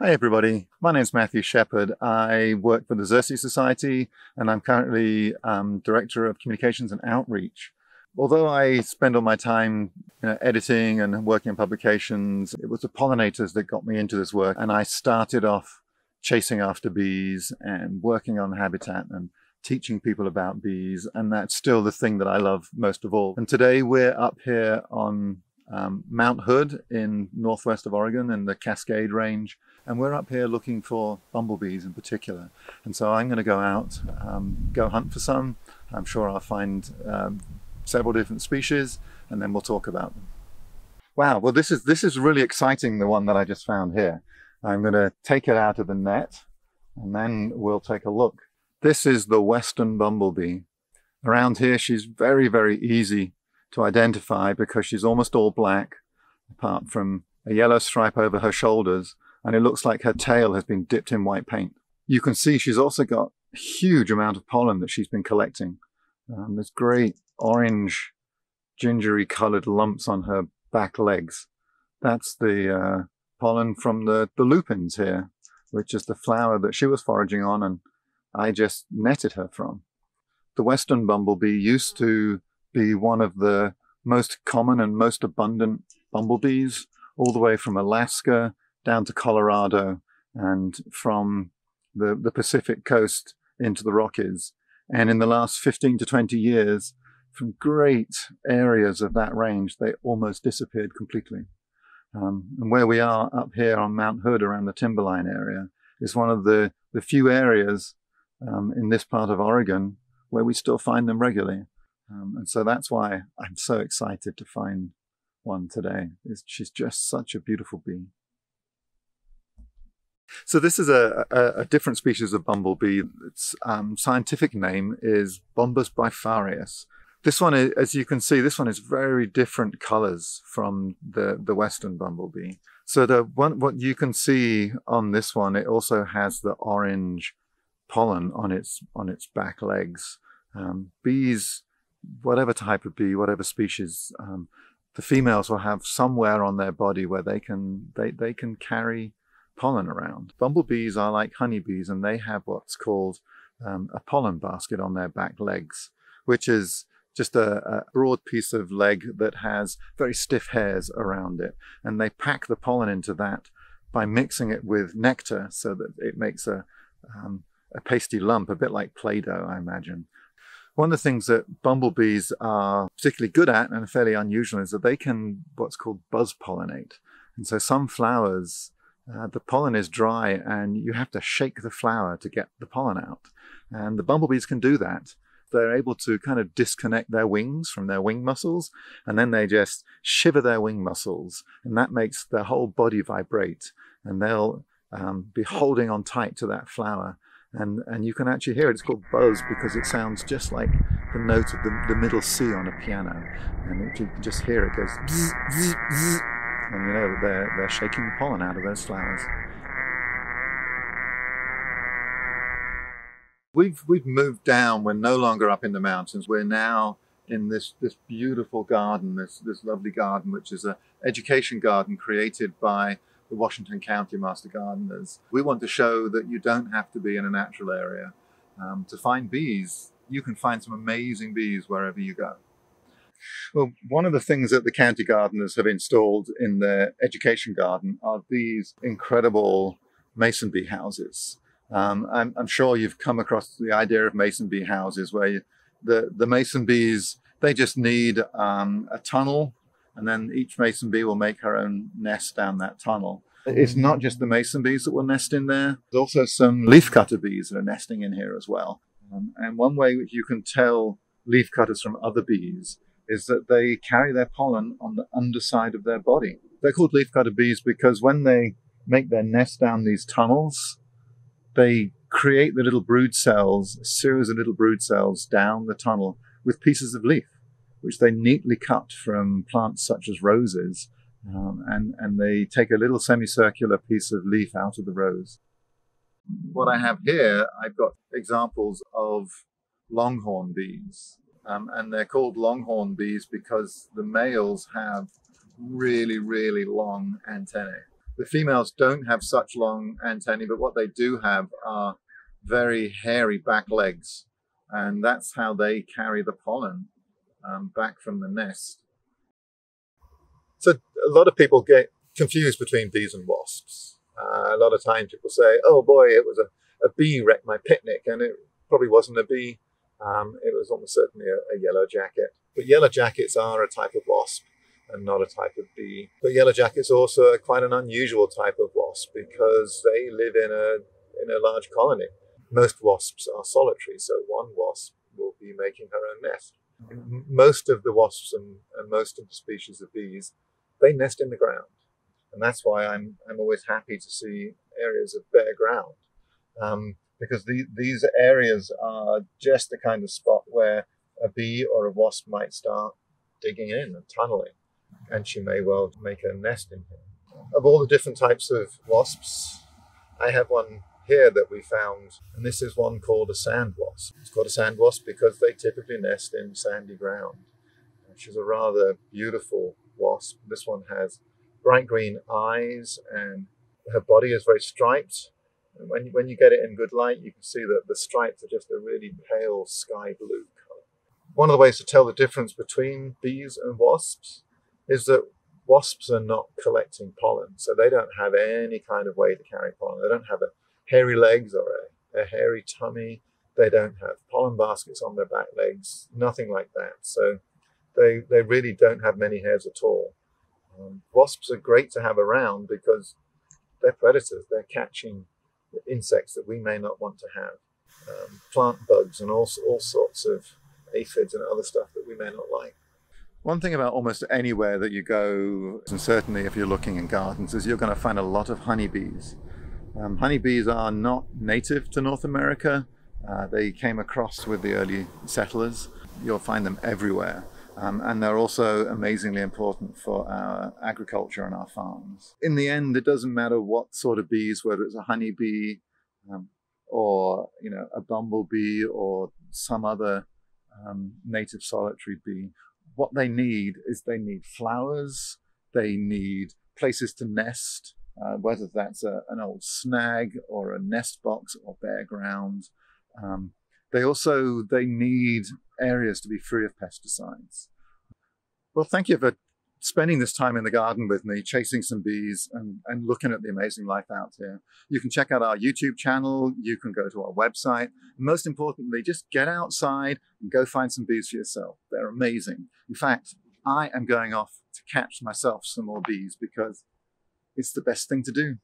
Hi everybody, my name is Matthew Shepherd. I work for the Xerces Society and I'm currently um, Director of Communications and Outreach. Although I spend all my time you know, editing and working on publications, it was the pollinators that got me into this work and I started off chasing after bees and working on habitat and teaching people about bees and that's still the thing that I love most of all. And today we're up here on um, Mount Hood in northwest of Oregon in the Cascade Range. And we're up here looking for bumblebees in particular. And so I'm going to go out, um, go hunt for some. I'm sure I'll find um, several different species and then we'll talk about them. Wow, well this is, this is really exciting, the one that I just found here. I'm going to take it out of the net and then we'll take a look. This is the western bumblebee. Around here, she's very, very easy to identify because she's almost all black, apart from a yellow stripe over her shoulders, and it looks like her tail has been dipped in white paint. You can see she's also got a huge amount of pollen that she's been collecting. Um, there's great orange, gingery colored lumps on her back legs. That's the uh, pollen from the, the lupins here, which is the flower that she was foraging on and I just netted her from. The western bumblebee used to be one of the most common and most abundant bumblebees, all the way from Alaska down to Colorado and from the, the Pacific coast into the Rockies. And in the last 15 to 20 years, from great areas of that range, they almost disappeared completely. Um, and where we are up here on Mount Hood around the Timberline area is one of the, the few areas um, in this part of Oregon where we still find them regularly. Um, and so that's why I'm so excited to find one today. Is she's just such a beautiful bee. So this is a, a, a different species of bumblebee. Its um, scientific name is Bombus bifarius. This one, is, as you can see, this one is very different colors from the, the western bumblebee. So the one, what you can see on this one, it also has the orange pollen on its on its back legs. Um, bees whatever type of bee, whatever species, um, the females will have somewhere on their body where they can they, they can carry pollen around. Bumblebees are like honeybees and they have what's called um, a pollen basket on their back legs, which is just a, a, broad piece of leg that has very stiff hairs around it. And they pack the pollen into that by mixing it with nectar so that it makes a, um, a pasty lump, a bit like Play-Doh, I imagine. One of the things that bumblebees are particularly good at and fairly unusual is that they can what's called buzz pollinate. And so some flowers, uh, the pollen is dry and you have to shake the flower to get the pollen out. And the bumblebees can do that. They're able to kind of disconnect their wings from their wing muscles and then they just shiver their wing muscles and that makes their whole body vibrate and they'll um, be holding on tight to that flower and and you can actually hear it. It's called buzz because it sounds just like the note of the, the middle C on a piano, and you can just hear it goes bzz, bzz, bzz, and you know they're they're shaking the pollen out of those flowers. We've we've moved down. We're no longer up in the mountains. We're now in this this beautiful garden, this this lovely garden, which is a education garden created by the Washington County Master Gardeners. We want to show that you don't have to be in a natural area um, to find bees. You can find some amazing bees wherever you go. Well, one of the things that the county gardeners have installed in their education garden are these incredible mason bee houses. Um, I'm, I'm, sure you've come across the idea of mason bee houses where you, the, the mason bees, they just need um, a tunnel and then each mason bee will make her own nest down that tunnel. It's not just the mason bees that will nest in there. There's also some leafcutter bees that are nesting in here as well. Um, and one way you can tell leafcutters from other bees is that they carry their pollen on the underside of their body. They're called leafcutter bees because when they make their nest down these tunnels, they create the little brood cells, a series of little brood cells down the tunnel with pieces of leaf which they neatly cut from plants such as roses. Um, and, and they take a little semicircular piece of leaf out of the rose. What I have here, I've got examples of longhorn bees. Um, and they're called longhorn bees because the males have really, really long antennae. The females don't have such long antennae, but what they do have are very hairy back legs. And that's how they carry the pollen um, back from the nest. So a lot of people get confused between bees and wasps. Uh, a lot of times people say, oh boy, it was a, a bee wrecked my picnic. And it probably wasn't a bee. Um, it was almost certainly a, a yellow jacket. But yellow jackets are a type of wasp and not a type of bee. But yellow jackets are also quite an unusual type of wasp because they live in a in a large colony. Most wasps are solitary, so one wasp will be making her own nest. Most of the wasps and, and most of the species of bees, they nest in the ground. And that's why I'm, I'm always happy to see areas of bare ground. Um, because the, these areas are just the kind of spot where a bee or a wasp might start digging in and tunneling, and she may well make a nest in here. Of all the different types of wasps, I have one here that we found, and this is one called a sand wasp. It's called a sand wasp because they typically nest in sandy ground. She's a rather beautiful wasp. This one has bright green eyes and her body is very striped. And when, when you get it in good light, you can see that the stripes are just a really pale sky blue color. One of the ways to tell the difference between bees and wasps is that wasps are not collecting pollen, so they don't have any kind of way to carry pollen. They don't have a hairy legs or a, a hairy tummy. They don't have pollen baskets on their back legs, nothing like that. So they, they really don't have many hairs at all. Um, wasps are great to have around because they're predators. They're catching insects that we may not want to have, um, plant bugs and all, all sorts of aphids and other stuff that we may not like. One thing about almost anywhere that you go, and certainly if you're looking in gardens, is you're going to find a lot of honeybees. Um, honeybees are not native to North America. Uh, they came across with the early settlers. You'll find them everywhere. Um, and they're also amazingly important for our agriculture and our farms. In the end, it doesn't matter what sort of bees, whether it's a honeybee um, or you know a bumblebee or some other um, native solitary bee. What they need is they need flowers, they need places to nest, uh, whether that's a, an old snag or a nest box or bare ground. They also they need areas to be free of pesticides. Well, thank you for spending this time in the garden with me, chasing some bees and, and looking at the amazing life out here. You can check out our YouTube channel. You can go to our website. Most importantly, just get outside and go find some bees for yourself. They're amazing. In fact, I am going off to catch myself some more bees because it's the best thing to do.